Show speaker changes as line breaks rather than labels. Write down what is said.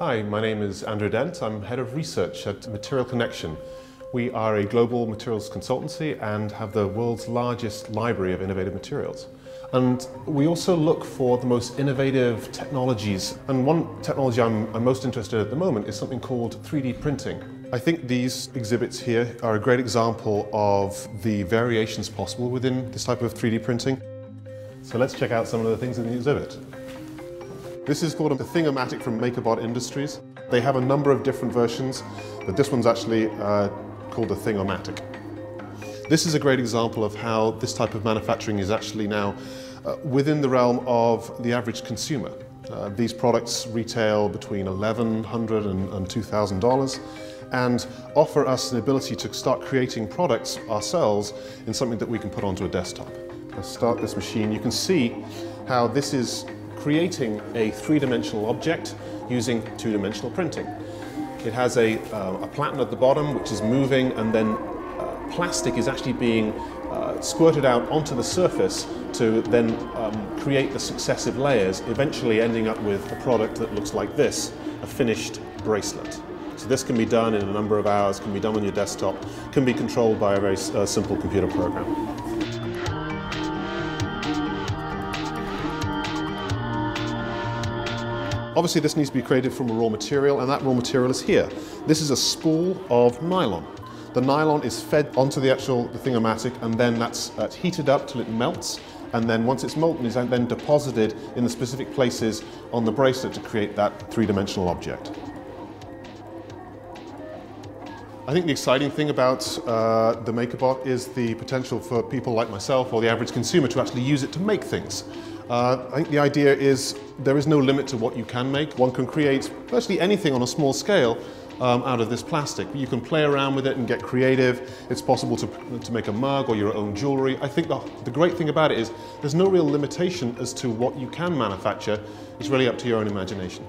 Hi, my name is Andrew Dent. I'm Head of Research at Material ConneXion. We are a global materials consultancy and have the world's largest library of innovative materials. And we also look for the most innovative technologies. And one technology I'm, I'm, most interested in at the moment is something called 3D printing. I think these exhibits here are a great example of the variations possible within this type of 3D printing. So let's check out some of the things in the exhibit. This is called a Thingomatic from MakerBot Industries. They have a number of different versions, but this one's actually uh, called a Thingomatic. This is a great example of how this type of manufacturing is actually now uh, within the realm of the average consumer. Uh, these products retail between 1,100 and, and $2,000 and offer us the ability to start creating products ourselves in something that we can put onto a desktop. Let's start this machine. You can see how this is creating a three-dimensional object using two-dimensional printing. It has a, uh, a, platen at the bottom which is moving and then uh, plastic is actually being uh, squirted out onto the surface to then um, create the successive layers, eventually ending up with a product that looks like this, a finished bracelet. So this can be done in a number of hours, can be done on your desktop, can be controlled by a very simple computer program. Obviously this needs to be created from a raw material and that raw material is here. This is a spool of nylon. The nylon is fed onto the actual Thingomatic and then that's, that's heated up till it melts and then once it's molten it's then deposited in the specific places on the bracelet to create that three-dimensional object. I think the exciting thing about uh, the MakerBot is the potential for people like myself or the average consumer to actually use it to make things. Uh, I think the idea is there is no limit to what you can make. One can create virtually anything on a small scale um, out of this plastic. You can play around with it and get creative. It's possible to, to make a mug or your own jewellery. I think the, the great thing about it is there's no real limitation as to what you can manufacture. It's really up to your own imagination.